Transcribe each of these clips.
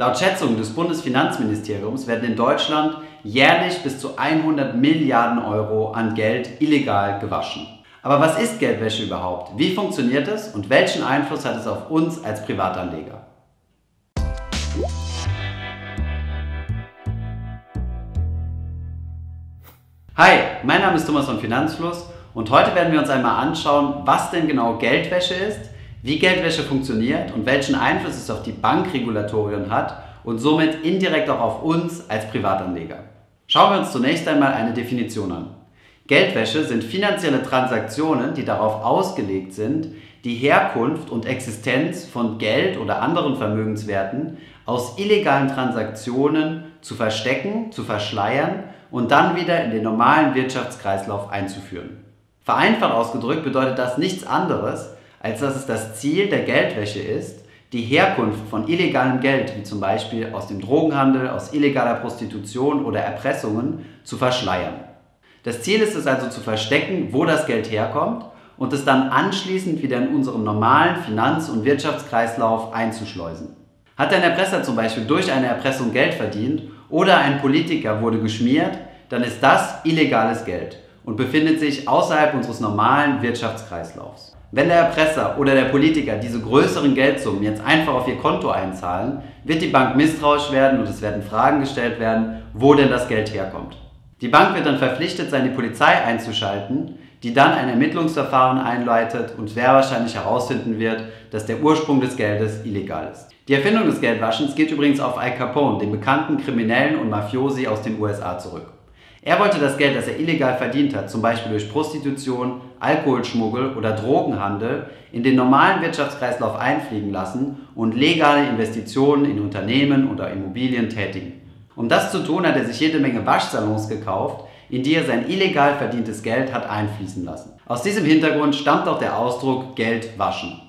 Laut Schätzungen des Bundesfinanzministeriums werden in Deutschland jährlich bis zu 100 Milliarden Euro an Geld illegal gewaschen. Aber was ist Geldwäsche überhaupt? Wie funktioniert es und welchen Einfluss hat es auf uns als Privatanleger? Hi, mein Name ist Thomas von Finanzfluss und heute werden wir uns einmal anschauen, was denn genau Geldwäsche ist, wie Geldwäsche funktioniert und welchen Einfluss es auf die Bankregulatorien hat und somit indirekt auch auf uns als Privatanleger. Schauen wir uns zunächst einmal eine Definition an. Geldwäsche sind finanzielle Transaktionen, die darauf ausgelegt sind, die Herkunft und Existenz von Geld oder anderen Vermögenswerten aus illegalen Transaktionen zu verstecken, zu verschleiern und dann wieder in den normalen Wirtschaftskreislauf einzuführen. Vereinfacht ausgedrückt bedeutet das nichts anderes, als dass es das Ziel der Geldwäsche ist, die Herkunft von illegalem Geld, wie zum Beispiel aus dem Drogenhandel, aus illegaler Prostitution oder Erpressungen, zu verschleiern. Das Ziel ist es also zu verstecken, wo das Geld herkommt und es dann anschließend wieder in unseren normalen Finanz- und Wirtschaftskreislauf einzuschleusen. Hat ein Erpresser zum Beispiel durch eine Erpressung Geld verdient oder ein Politiker wurde geschmiert, dann ist das illegales Geld und befindet sich außerhalb unseres normalen Wirtschaftskreislaufs. Wenn der Erpresser oder der Politiker diese größeren Geldsummen jetzt einfach auf ihr Konto einzahlen, wird die Bank misstrauisch werden und es werden Fragen gestellt werden, wo denn das Geld herkommt. Die Bank wird dann verpflichtet sein, die Polizei einzuschalten, die dann ein Ermittlungsverfahren einleitet und sehr wahrscheinlich herausfinden wird, dass der Ursprung des Geldes illegal ist. Die Erfindung des Geldwaschens geht übrigens auf Al Capone, den bekannten Kriminellen und Mafiosi aus den USA, zurück. Er wollte das Geld, das er illegal verdient hat, zum Beispiel durch Prostitution, Alkoholschmuggel oder Drogenhandel, in den normalen Wirtschaftskreislauf einfliegen lassen und legale Investitionen in Unternehmen oder Immobilien tätigen. Um das zu tun, hat er sich jede Menge Waschsalons gekauft, in die er sein illegal verdientes Geld hat einfließen lassen. Aus diesem Hintergrund stammt auch der Ausdruck Geld waschen.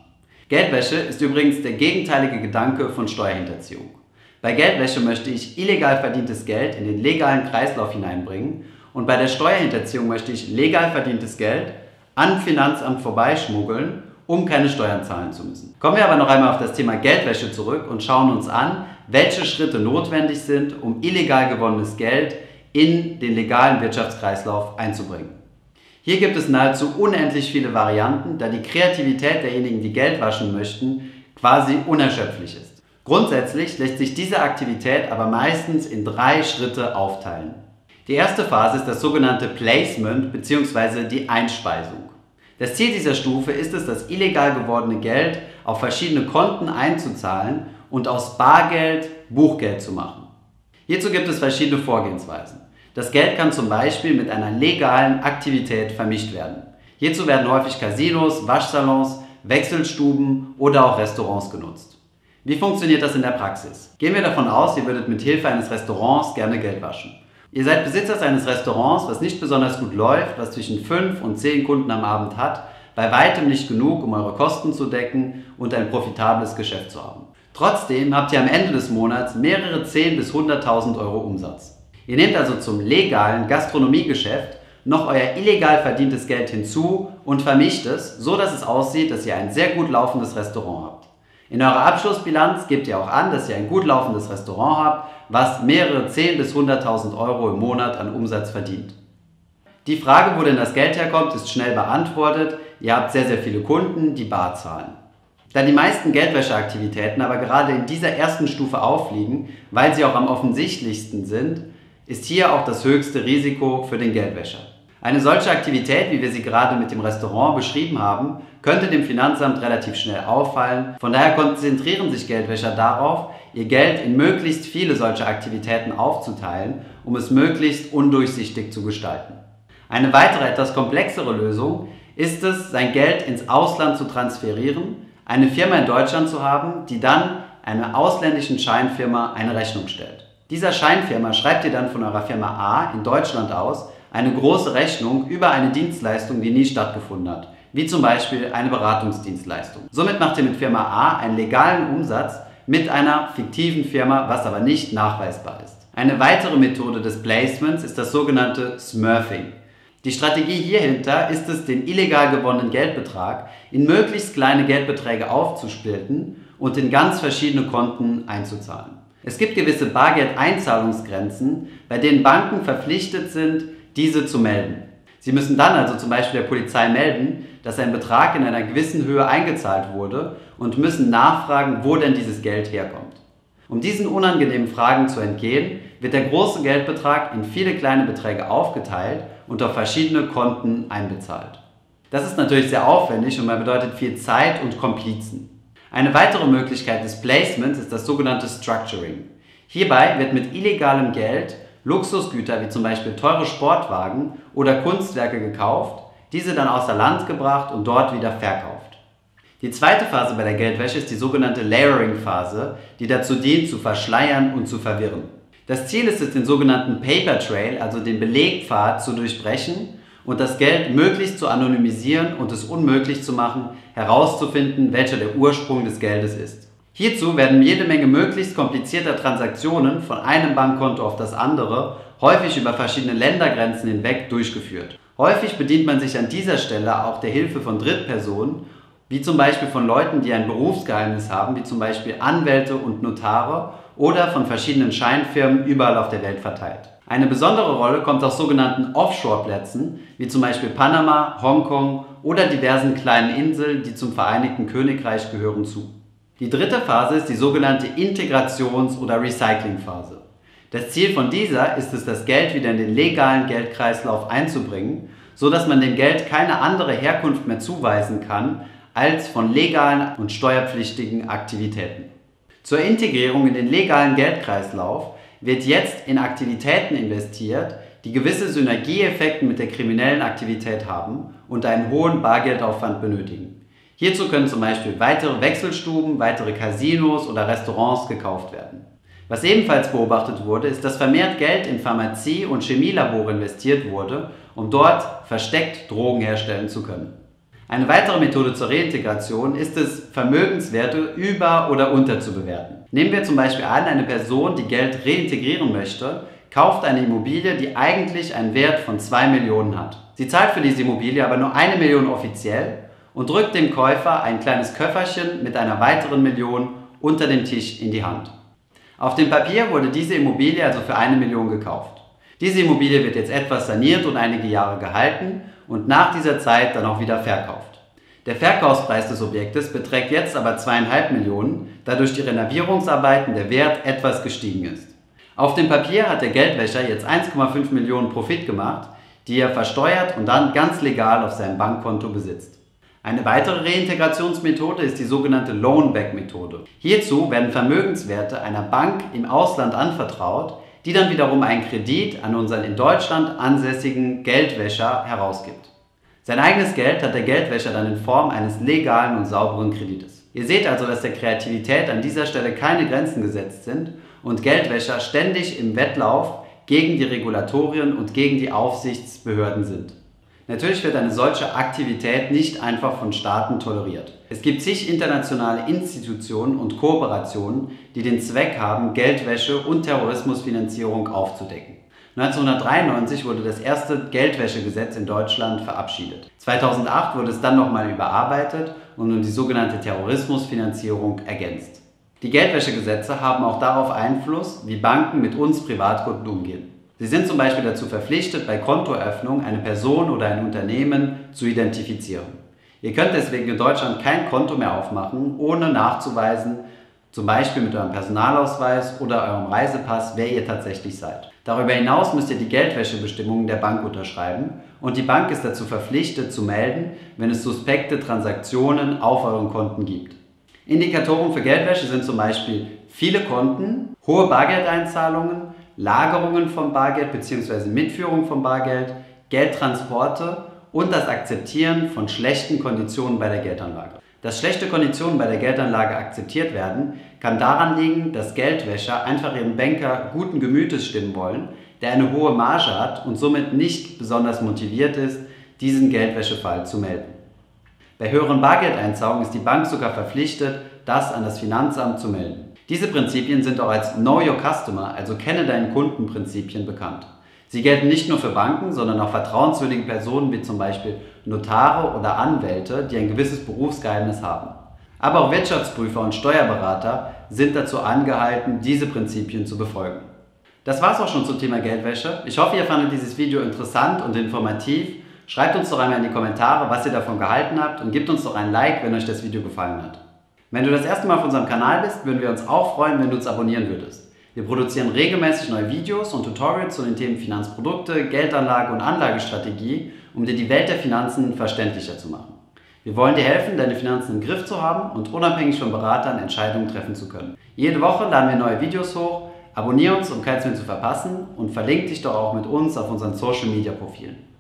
Geldwäsche ist übrigens der gegenteilige Gedanke von Steuerhinterziehung. Bei Geldwäsche möchte ich illegal verdientes Geld in den legalen Kreislauf hineinbringen und bei der Steuerhinterziehung möchte ich legal verdientes Geld an Finanzamt vorbeischmuggeln, um keine Steuern zahlen zu müssen. Kommen wir aber noch einmal auf das Thema Geldwäsche zurück und schauen uns an, welche Schritte notwendig sind, um illegal gewonnenes Geld in den legalen Wirtschaftskreislauf einzubringen. Hier gibt es nahezu unendlich viele Varianten, da die Kreativität derjenigen, die Geld waschen möchten, quasi unerschöpflich ist. Grundsätzlich lässt sich diese Aktivität aber meistens in drei Schritte aufteilen. Die erste Phase ist das sogenannte Placement bzw. die Einspeisung. Das Ziel dieser Stufe ist es, das illegal gewordene Geld auf verschiedene Konten einzuzahlen und aus Bargeld Buchgeld zu machen. Hierzu gibt es verschiedene Vorgehensweisen. Das Geld kann zum Beispiel mit einer legalen Aktivität vermischt werden. Hierzu werden häufig Casinos, Waschsalons, Wechselstuben oder auch Restaurants genutzt. Wie funktioniert das in der Praxis? Gehen wir davon aus, ihr würdet mit Hilfe eines Restaurants gerne Geld waschen. Ihr seid Besitzer eines Restaurants, was nicht besonders gut läuft, was zwischen 5 und 10 Kunden am Abend hat, bei weitem nicht genug, um eure Kosten zu decken und ein profitables Geschäft zu haben. Trotzdem habt ihr am Ende des Monats mehrere 10.000 bis 100.000 Euro Umsatz. Ihr nehmt also zum legalen Gastronomiegeschäft noch euer illegal verdientes Geld hinzu und vermischt es, so dass es aussieht, dass ihr ein sehr gut laufendes Restaurant habt. In eurer Abschlussbilanz gebt ihr auch an, dass ihr ein gut laufendes Restaurant habt, was mehrere 10.000 bis 100.000 Euro im Monat an Umsatz verdient. Die Frage, wo denn das Geld herkommt, ist schnell beantwortet. Ihr habt sehr, sehr viele Kunden, die bar zahlen. Da die meisten Geldwäscheaktivitäten aber gerade in dieser ersten Stufe auffliegen, weil sie auch am offensichtlichsten sind, ist hier auch das höchste Risiko für den Geldwäscher. Eine solche Aktivität, wie wir sie gerade mit dem Restaurant beschrieben haben, könnte dem Finanzamt relativ schnell auffallen. Von daher konzentrieren sich Geldwäscher darauf, ihr Geld in möglichst viele solcher Aktivitäten aufzuteilen, um es möglichst undurchsichtig zu gestalten. Eine weitere etwas komplexere Lösung ist es, sein Geld ins Ausland zu transferieren, eine Firma in Deutschland zu haben, die dann einer ausländischen Scheinfirma eine Rechnung stellt. Dieser Scheinfirma schreibt ihr dann von eurer Firma A in Deutschland aus eine große Rechnung über eine Dienstleistung, die nie stattgefunden hat, wie zum Beispiel eine Beratungsdienstleistung. Somit macht ihr mit Firma A einen legalen Umsatz mit einer fiktiven Firma, was aber nicht nachweisbar ist. Eine weitere Methode des Placements ist das sogenannte Smurfing. Die Strategie hierhinter ist es, den illegal gewonnenen Geldbetrag in möglichst kleine Geldbeträge aufzusplitten und in ganz verschiedene Konten einzuzahlen. Es gibt gewisse Bargeldeinzahlungsgrenzen, bei denen Banken verpflichtet sind, diese zu melden. Sie müssen dann also zum Beispiel der Polizei melden, dass ein Betrag in einer gewissen Höhe eingezahlt wurde und müssen nachfragen, wo denn dieses Geld herkommt. Um diesen unangenehmen Fragen zu entgehen, wird der große Geldbetrag in viele kleine Beträge aufgeteilt und auf verschiedene Konten einbezahlt. Das ist natürlich sehr aufwendig und man bedeutet viel Zeit und Komplizen. Eine weitere Möglichkeit des Placements ist das sogenannte Structuring. Hierbei wird mit illegalem Geld Luxusgüter wie zum Beispiel teure Sportwagen oder Kunstwerke gekauft, diese dann außer Land gebracht und dort wieder verkauft. Die zweite Phase bei der Geldwäsche ist die sogenannte Layering-Phase, die dazu dient, zu verschleiern und zu verwirren. Das Ziel ist es, den sogenannten Paper Trail, also den Belegpfad, zu durchbrechen und das Geld möglichst zu anonymisieren und es unmöglich zu machen, herauszufinden, welcher der Ursprung des Geldes ist. Hierzu werden jede Menge möglichst komplizierter Transaktionen von einem Bankkonto auf das andere, häufig über verschiedene Ländergrenzen hinweg, durchgeführt. Häufig bedient man sich an dieser Stelle auch der Hilfe von Drittpersonen, wie zum Beispiel von Leuten, die ein Berufsgeheimnis haben, wie zum Beispiel Anwälte und Notare oder von verschiedenen Scheinfirmen überall auf der Welt verteilt. Eine besondere Rolle kommt aus sogenannten Offshore-Plätzen, wie zum Beispiel Panama, Hongkong oder diversen kleinen Inseln, die zum Vereinigten Königreich gehören, zu. Die dritte Phase ist die sogenannte Integrations- oder Recyclingphase. Das Ziel von dieser ist es, das Geld wieder in den legalen Geldkreislauf einzubringen, so dass man dem Geld keine andere Herkunft mehr zuweisen kann als von legalen und steuerpflichtigen Aktivitäten. Zur Integrierung in den legalen Geldkreislauf wird jetzt in Aktivitäten investiert, die gewisse Synergieeffekte mit der kriminellen Aktivität haben und einen hohen Bargeldaufwand benötigen. Hierzu können zum Beispiel weitere Wechselstuben, weitere Casinos oder Restaurants gekauft werden. Was ebenfalls beobachtet wurde, ist, dass vermehrt Geld in Pharmazie- und Chemielabore investiert wurde, um dort versteckt Drogen herstellen zu können. Eine weitere Methode zur Reintegration ist es, Vermögenswerte über- oder unterzubewerten. Nehmen wir zum Beispiel an, eine Person, die Geld reintegrieren möchte, kauft eine Immobilie, die eigentlich einen Wert von 2 Millionen hat. Sie zahlt für diese Immobilie aber nur eine Million offiziell und drückt dem Käufer ein kleines Köfferchen mit einer weiteren Million unter dem Tisch in die Hand. Auf dem Papier wurde diese Immobilie also für eine Million gekauft. Diese Immobilie wird jetzt etwas saniert und einige Jahre gehalten und nach dieser Zeit dann auch wieder verkauft. Der Verkaufspreis des Objektes beträgt jetzt aber zweieinhalb Millionen, da durch die Renovierungsarbeiten der Wert etwas gestiegen ist. Auf dem Papier hat der Geldwäscher jetzt 1,5 Millionen Profit gemacht, die er versteuert und dann ganz legal auf seinem Bankkonto besitzt. Eine weitere Reintegrationsmethode ist die sogenannte Loanback-Methode. Hierzu werden Vermögenswerte einer Bank im Ausland anvertraut, die dann wiederum einen Kredit an unseren in Deutschland ansässigen Geldwäscher herausgibt. Sein eigenes Geld hat der Geldwäscher dann in Form eines legalen und sauberen Kredites. Ihr seht also, dass der Kreativität an dieser Stelle keine Grenzen gesetzt sind und Geldwäscher ständig im Wettlauf gegen die Regulatorien und gegen die Aufsichtsbehörden sind. Natürlich wird eine solche Aktivität nicht einfach von Staaten toleriert. Es gibt zig internationale Institutionen und Kooperationen, die den Zweck haben, Geldwäsche und Terrorismusfinanzierung aufzudecken. 1993 wurde das erste Geldwäschegesetz in Deutschland verabschiedet. 2008 wurde es dann nochmal überarbeitet und um die sogenannte Terrorismusfinanzierung ergänzt. Die Geldwäschegesetze haben auch darauf Einfluss, wie Banken mit uns Privatkunden umgehen. Sie sind zum Beispiel dazu verpflichtet, bei Kontoeröffnung eine Person oder ein Unternehmen zu identifizieren. Ihr könnt deswegen in Deutschland kein Konto mehr aufmachen, ohne nachzuweisen, zum Beispiel mit eurem Personalausweis oder eurem Reisepass, wer ihr tatsächlich seid. Darüber hinaus müsst ihr die Geldwäschebestimmungen der Bank unterschreiben und die Bank ist dazu verpflichtet zu melden, wenn es suspekte Transaktionen auf euren Konten gibt. Indikatoren für Geldwäsche sind zum Beispiel viele Konten, hohe Bargeldeinzahlungen, Lagerungen von Bargeld bzw. Mitführung von Bargeld, Geldtransporte und das Akzeptieren von schlechten Konditionen bei der Geldanlage. Dass schlechte Konditionen bei der Geldanlage akzeptiert werden, kann daran liegen, dass Geldwäscher einfach ihren Banker guten Gemütes stimmen wollen, der eine hohe Marge hat und somit nicht besonders motiviert ist, diesen Geldwäschefall zu melden. Bei höheren Bargeldeinzahlungen ist die Bank sogar verpflichtet, das an das Finanzamt zu melden. Diese Prinzipien sind auch als Know Your Customer, also Kenne deinen Kunden Prinzipien bekannt. Sie gelten nicht nur für Banken, sondern auch vertrauenswürdige Personen wie zum Beispiel Notare oder Anwälte, die ein gewisses Berufsgeheimnis haben. Aber auch Wirtschaftsprüfer und Steuerberater sind dazu angehalten, diese Prinzipien zu befolgen. Das war's auch schon zum Thema Geldwäsche. Ich hoffe, ihr fandet dieses Video interessant und informativ. Schreibt uns doch einmal in die Kommentare, was ihr davon gehalten habt und gebt uns doch ein Like, wenn euch das Video gefallen hat. Wenn du das erste Mal auf unserem Kanal bist, würden wir uns auch freuen, wenn du uns abonnieren würdest. Wir produzieren regelmäßig neue Videos und Tutorials zu den Themen Finanzprodukte, Geldanlage und Anlagestrategie, um dir die Welt der Finanzen verständlicher zu machen. Wir wollen dir helfen, deine Finanzen im Griff zu haben und unabhängig von Beratern Entscheidungen treffen zu können. Jede Woche laden wir neue Videos hoch. Abonnier uns, um keins mehr zu verpassen und verlink dich doch auch mit uns auf unseren Social Media Profilen.